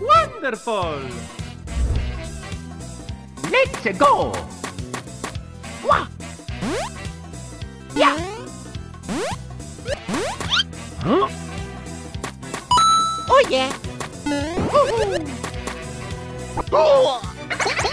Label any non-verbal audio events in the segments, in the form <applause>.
Wonderful! Let's go! Wah! Yeah! Huh? Oh yeah! Oh! <laughs>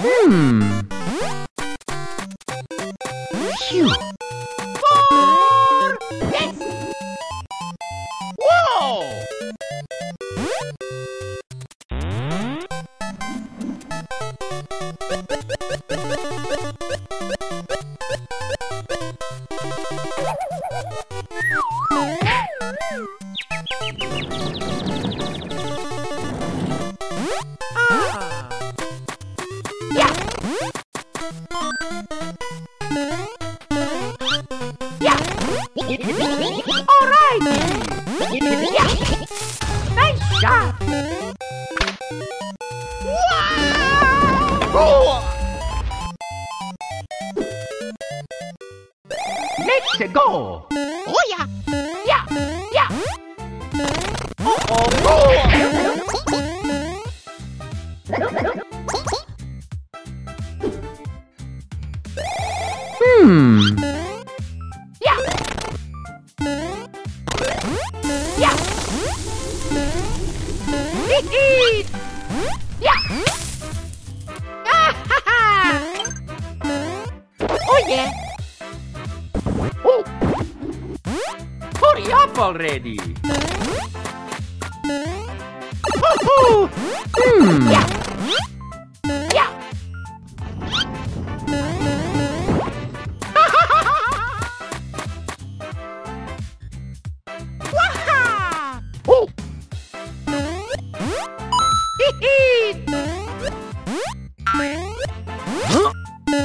Hmm. Let's go! Oh yeah! Yeah! Yeah! Oh oh! oh.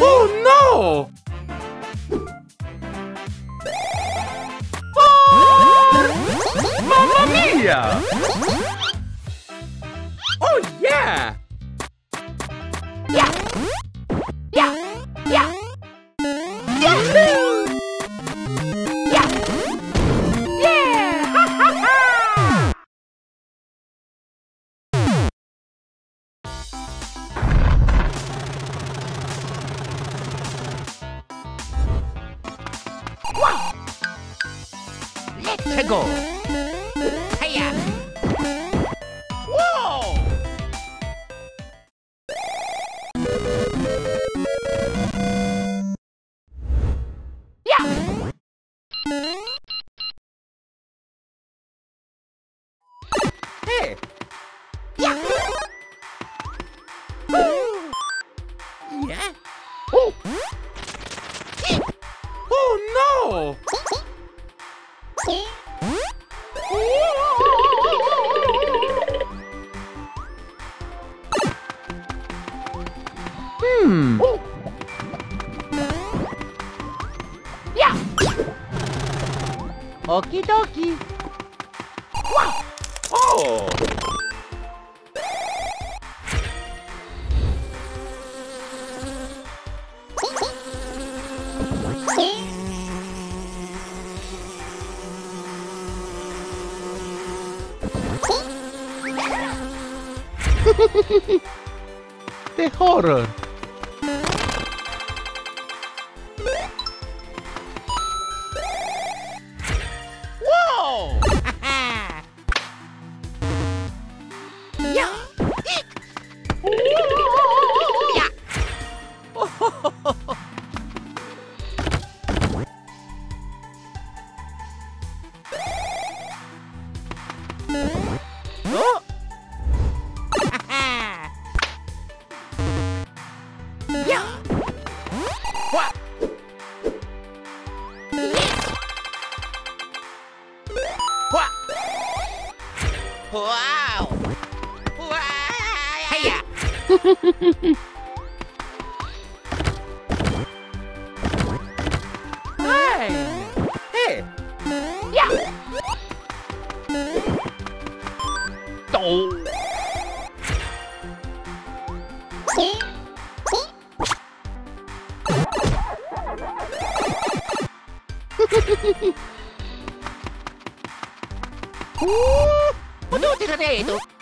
Oh, no! Oh! Mamma! Yeah! Yeah! Yeah! Yeah! Yeah! Yeah! <laughs> Let's go! Okie dokie. Wow. Oh. <laughs> the horror. Wow! Wow! Hiya! <laughs> hey! Hey! Yeah! Oh! Uh, Ano tira dito? Yeah!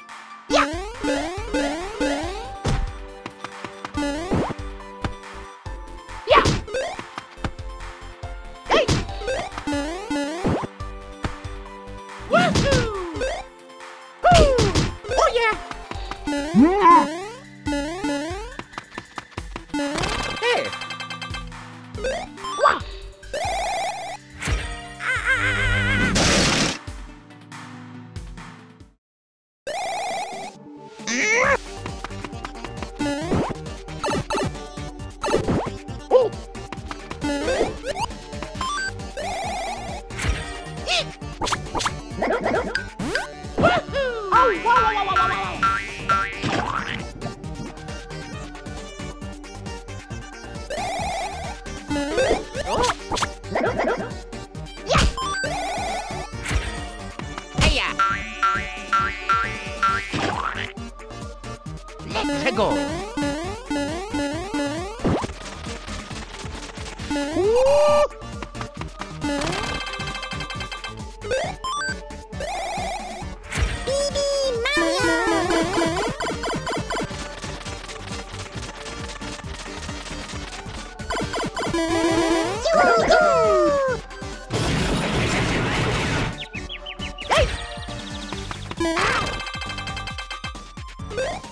Oh!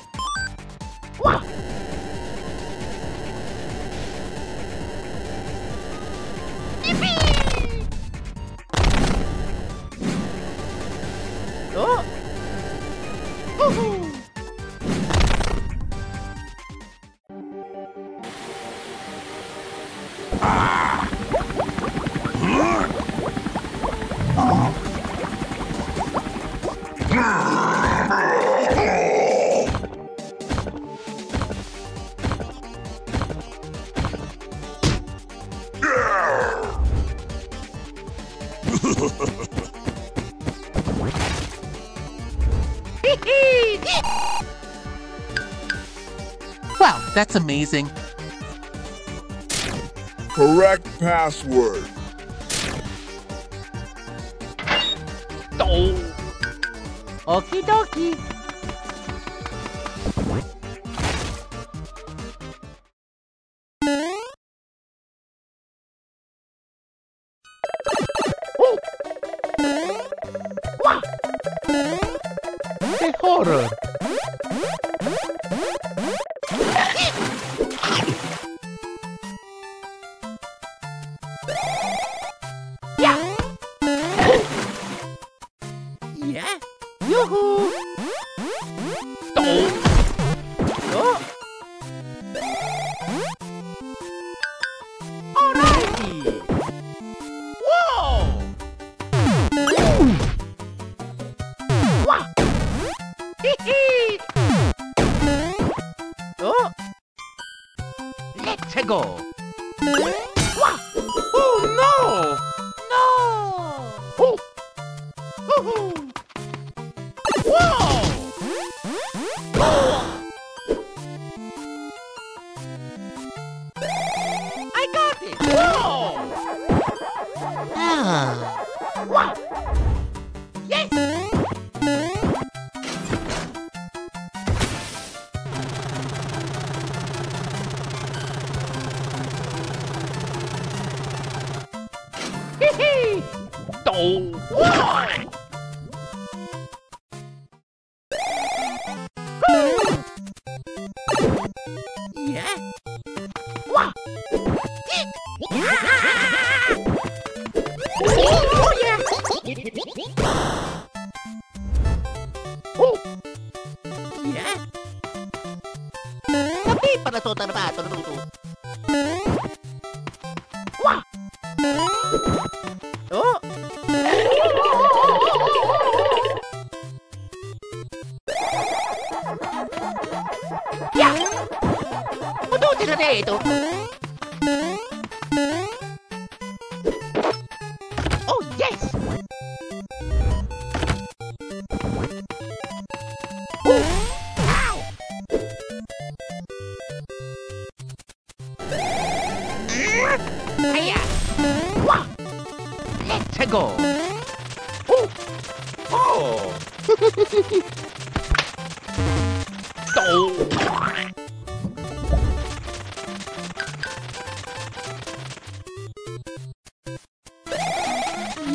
<laughs> Wow, that's amazing. Correct password. Oh! Okie dokie. A horror! Yeah. Yoo-hoo. Oh! Oh. Let's go! Wah! Oh no! No. Oh! Woohoo! Whoa! I got it. Whoa! Ah. para todo mundo. Hiya. Wah. Let's go. Oh. Oh. oh. <laughs>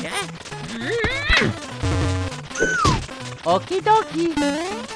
Yeah. Mm. Okie dokie.